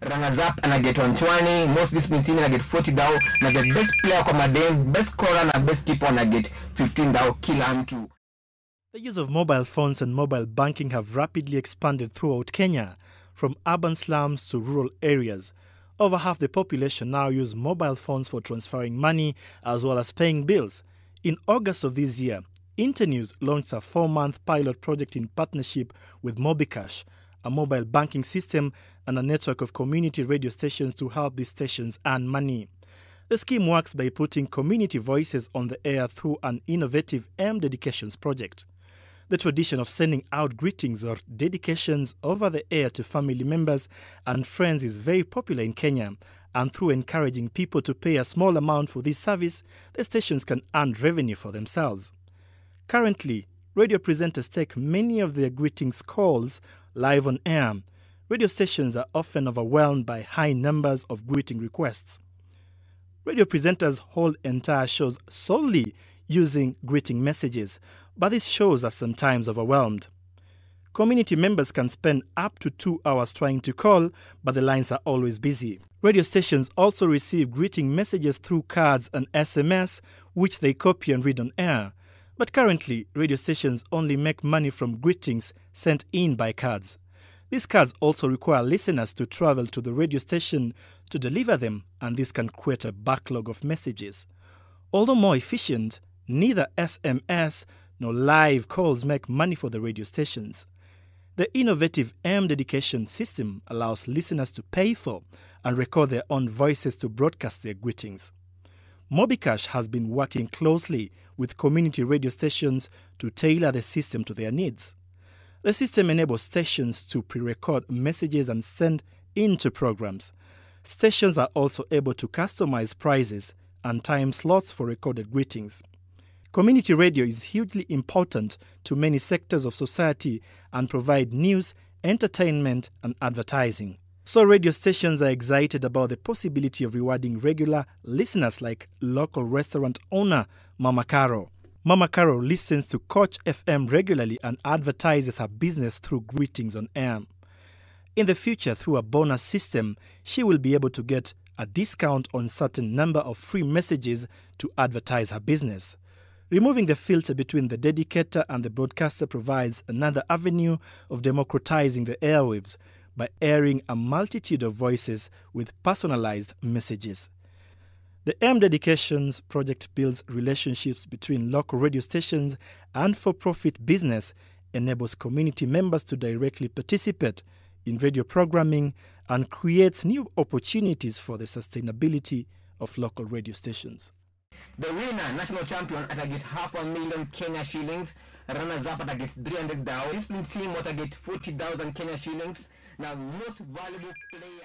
runners up anaget 120 most discipline team anaget 40 dao the best player kwa madem best scorer na best keeper anaget 15 dao kila mtu The use of mobile phones and mobile banking have rapidly expanded throughout Kenya, from urban slums to rural areas. Over half the population now use mobile phones for transferring money as well as paying bills. In August of this year, Internews launched a four month pilot project in partnership with MobiKash, a mobile banking system and a network of community radio stations to help these stations earn money. The scheme works by putting community voices on the air through an innovative M dedications project. The tradition of sending out greetings or dedications over the air to family members and friends is very popular in Kenya, and through encouraging people to pay a small amount for this service, the stations can earn revenue for themselves. Currently, radio presenters take many of their greetings calls live on air. Radio stations are often overwhelmed by high numbers of greeting requests. Radio presenters hold entire shows solely using greeting messages, but these shows are sometimes overwhelmed. Community members can spend up to two hours trying to call, but the lines are always busy. Radio stations also receive greeting messages through cards and SMS, which they copy and read on air. But currently, radio stations only make money from greetings sent in by cards. These cards also require listeners to travel to the radio station to deliver them, and this can create a backlog of messages. Although more efficient, neither SMS nor live calls make money for the radio stations. The innovative M dedication system allows listeners to pay for and record their own voices to broadcast their greetings. MobiKash has been working closely with community radio stations to tailor the system to their needs. The system enables stations to pre record messages and send into programs. Stations are also able to customize prices and time slots for recorded greetings. Community radio is hugely important to many sectors of society and provide news, entertainment, and advertising. So radio stations are excited about the possibility of rewarding regular listeners like local restaurant owner Mama Caro. Mama Caro listens to Koch FM regularly and advertises her business through greetings on air. In the future, through a bonus system, she will be able to get a discount on certain number of free messages to advertise her business. Removing the filter between the dedicator and the broadcaster provides another avenue of democratizing the airwaves by airing a multitude of voices with personalized messages. The M Dedications project builds relationships between local radio stations and for profit business, enables community members to directly participate in radio programming, and creates new opportunities for the sustainability of local radio stations. The winner, national champion, ataget half a million Kenya shillings. Runners up ataget 300 dao. Discipline team wataget 40,000 Kenya shillings. Now, most valuable player.